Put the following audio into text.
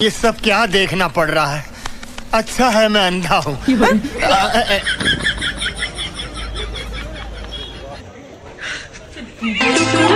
ये सब क्या देखना पड़ रहा है? अच्छा है मैं अंधा हूँ। टुकुर टुकुर